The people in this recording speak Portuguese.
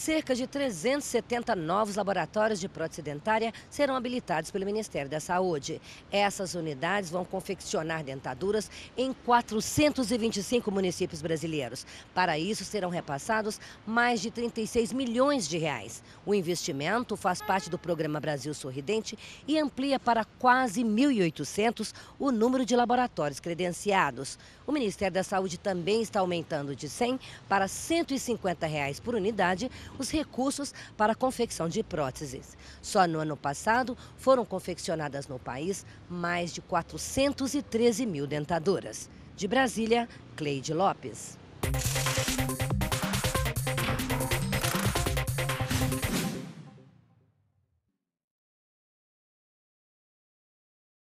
Cerca de 370 novos laboratórios de prótese dentária serão habilitados pelo Ministério da Saúde. Essas unidades vão confeccionar dentaduras em 425 municípios brasileiros. Para isso, serão repassados mais de 36 milhões de reais. O investimento faz parte do programa Brasil Sorridente e amplia para quase 1.800 o número de laboratórios credenciados. O Ministério da Saúde também está aumentando de 100 para 150 reais por unidade os recursos para a confecção de próteses. Só no ano passado foram confeccionadas no país mais de 413 mil dentaduras. De Brasília, Cleide Lopes.